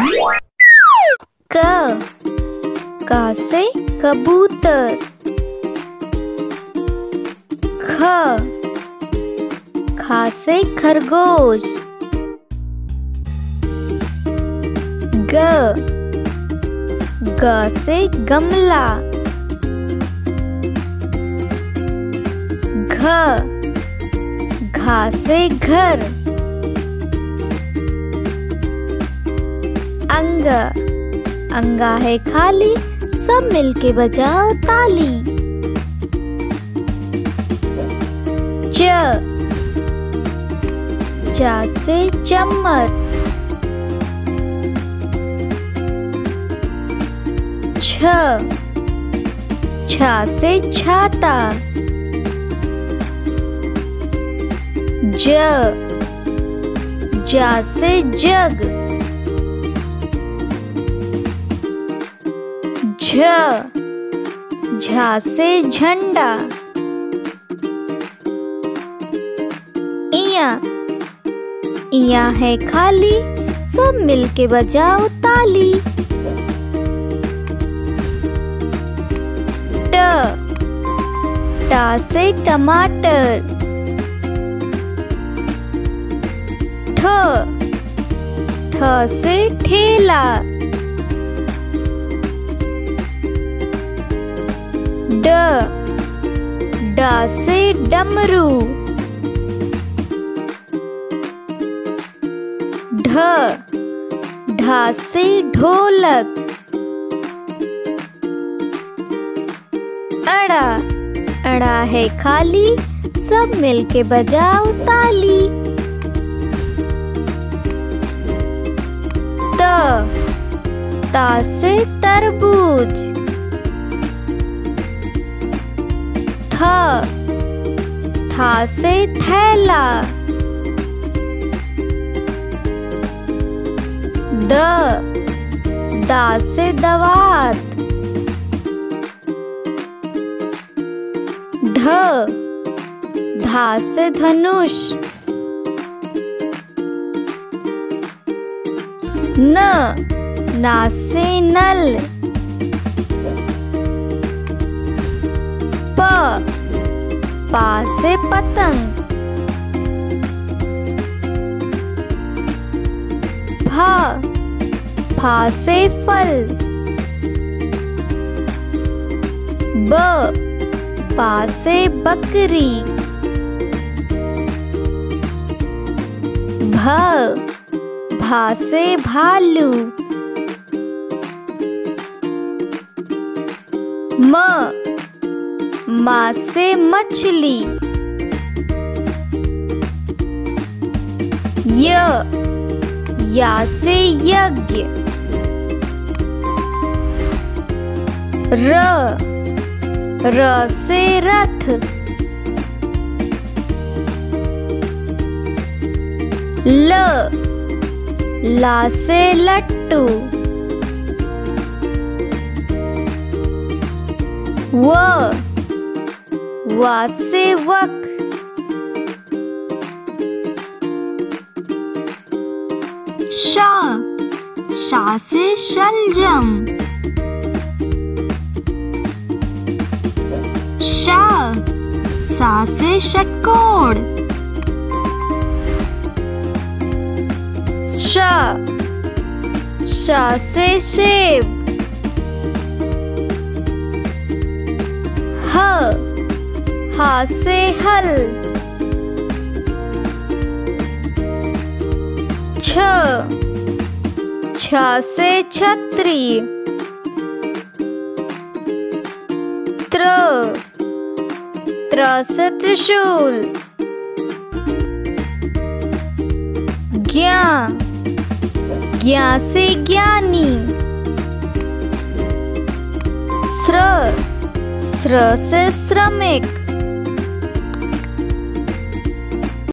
क, का से कबूतर। ख, खा से खरगोश। ग ग से गमला। घ, घा से घर। अंग। अंगा है खाली, सब मिलके बजाओ ताली। च चा से चम्मच। छ। छा से छाता। ज। जा से जग। झ झा से झंडा। इया। इया है खाली, सब मिलके बजाओ ताली। ट। टा से टमाटर। ठ। ठ से ठेला। ड से डमरू। ढ, ढा से ढोलक। अड़ा अड़ा है खाली, सब मिलके बजाओ ताली। त, ता से तरबूज। थ था से थैला। द, दा से दवात। ध, धा से धनुष। न, ना से नल। प पा से पतंग फा फा से फल ब पा से बकरी भ भा से भालू म मा से मछली। य, या से यज्ञ। र र से रथ। ल, ला से लट्टू। व वा से वक शा। शा से शलजम। शा। सा से षटकोण। श। शा से सेब हा से हल। छ। छ से छतरी। त्र। त्र से त्रिशूल ज्ञा। ज्ञा से ज्ञानी। स्र। स्र से श्रमिक।